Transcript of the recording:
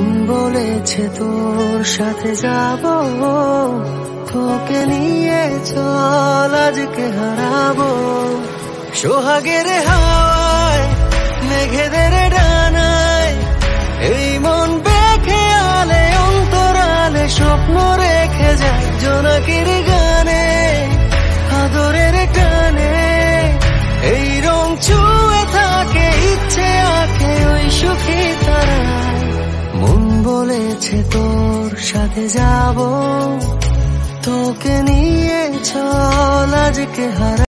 মন বলেছে তোর সাথে যাব, তোকে নিয়ে চল, আজকে হারাবো। সোহাগের হাওয়ায়, মেঘেদের ডানায়, এই মন বেখে আলে, অন্তরালে স্বপ্ন রেখে যায় জোনাকির গানে, আদরের টানে। এই রং ছুঁয়ে থাকে, ইচ্ছে আঁকে ওই সুখী বলেছে তোর সাথে যাব তোকে নিয়ে চল আজকে হারা